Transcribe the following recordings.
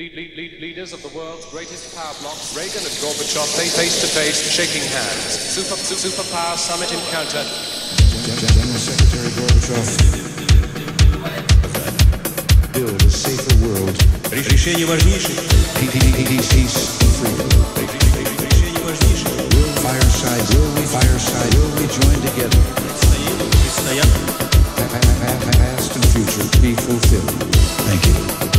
Lead, lead, lead, leaders of the world's greatest power blocks, Reagan and Gorbachev, they face to face, shaking hands. Super, su- superpower summit encounter. General Secretary Gorbachev, build a safer world. Решение важнейшее. Peace and freedom. Решение важнейшее. Will fireside, will we fireside, will we join together? Предстоят. Past and future be fulfilled. Thank you.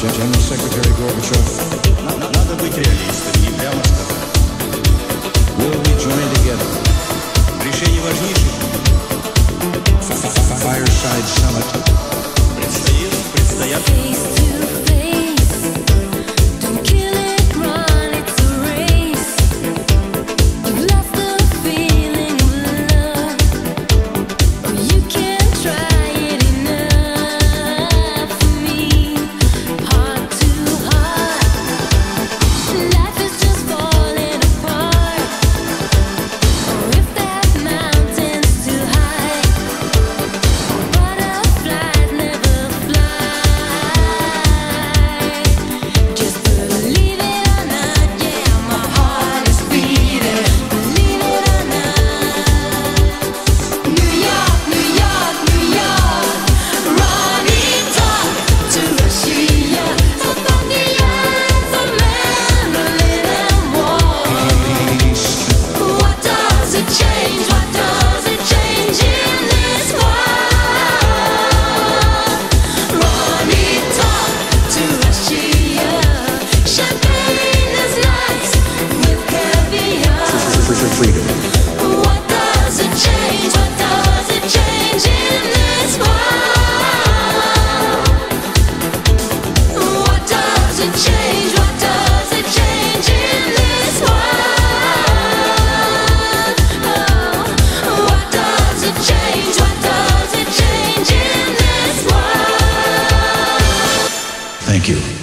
General Secretary Gorbachev, надо быть реалистами и прямо сказать, will we join together? freedom. What does it change? What does it change in this world? What does it change? What does it change in this world? Oh, what does it change? What does it change in this world? Thank you.